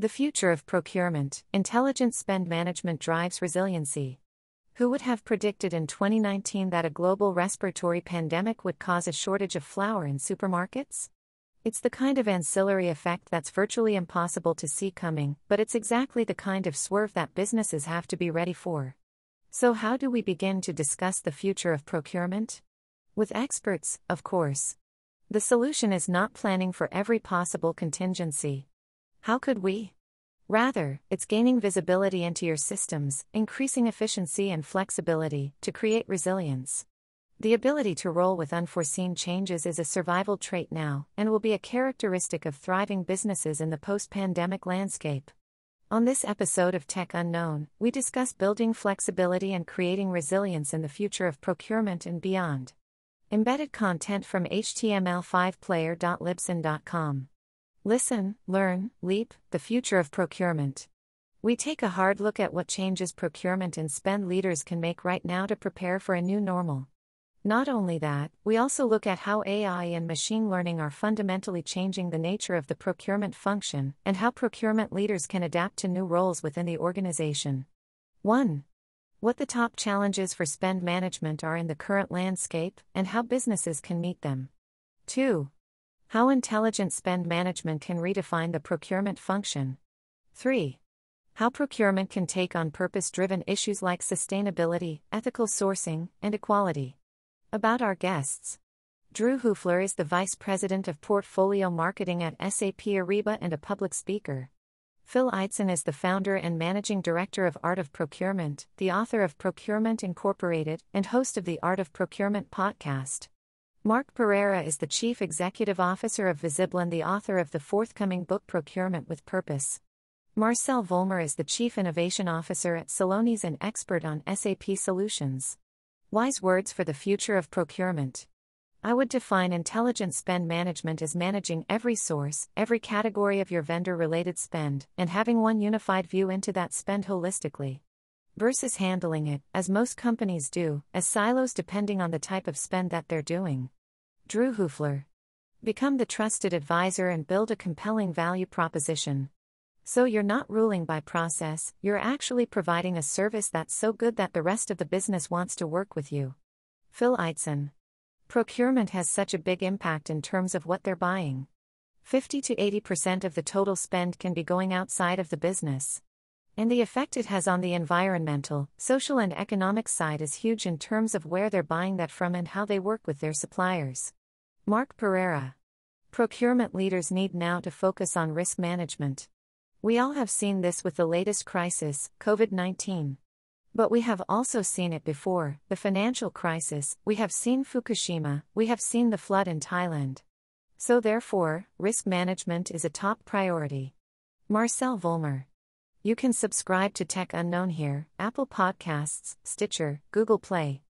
The future of procurement, intelligent spend management drives resiliency. Who would have predicted in 2019 that a global respiratory pandemic would cause a shortage of flour in supermarkets? It's the kind of ancillary effect that's virtually impossible to see coming, but it's exactly the kind of swerve that businesses have to be ready for. So, how do we begin to discuss the future of procurement? With experts, of course. The solution is not planning for every possible contingency. How could we? Rather, it's gaining visibility into your systems, increasing efficiency and flexibility to create resilience. The ability to roll with unforeseen changes is a survival trait now and will be a characteristic of thriving businesses in the post pandemic landscape. On this episode of Tech Unknown, we discuss building flexibility and creating resilience in the future of procurement and beyond. Embedded content from HTML5player.libsyn.com. Listen, learn, leap, the future of procurement. We take a hard look at what changes procurement and spend leaders can make right now to prepare for a new normal. Not only that, we also look at how AI and machine learning are fundamentally changing the nature of the procurement function and how procurement leaders can adapt to new roles within the organization. 1. What the top challenges for spend management are in the current landscape and how businesses can meet them. 2. How intelligent spend management can redefine the procurement function. 3. How procurement can take on purpose driven issues like sustainability, ethical sourcing, and equality. About our guests Drew Hoofler is the Vice President of Portfolio Marketing at SAP Ariba and a public speaker. Phil Ideson is the founder and managing director of Art of Procurement, the author of Procurement Incorporated, and host of the Art of Procurement podcast. Mark Perera is the Chief Executive Officer of Vizibl and the author of the forthcoming book Procurement with Purpose. Marcel Vollmer is the Chief Innovation Officer at Celonis and expert on SAP solutions. Wise words for the future of procurement. I would define intelligent spend management as managing every source, every category of your vendor related spend, and having one unified view into that spend holistically. Versus handling it, as most companies do, as silos depending on the type of spend that they're doing. Drew Hoofler. Become the trusted advisor and build a compelling value proposition. So you're not ruling by process, you're actually providing a service that's so good that the rest of the business wants to work with you. Phil Ideson. Procurement has such a big impact in terms of what they're buying. 50 to 80% of the total spend can be going outside of the business. And the effect it has on the environmental, social, and economic side is huge in terms of where they're buying that from and how they work with their suppliers. Mark Perera. Procurement leaders need now to focus on risk management. We all have seen this with the latest crisis, COVID 19. But we have also seen it before the financial crisis, we have seen Fukushima, we have seen the flood in Thailand. So, therefore, risk management is a top priority. Marcel Vollmer. You can subscribe to Tech Unknown here, Apple Podcasts, Stitcher, Google Play.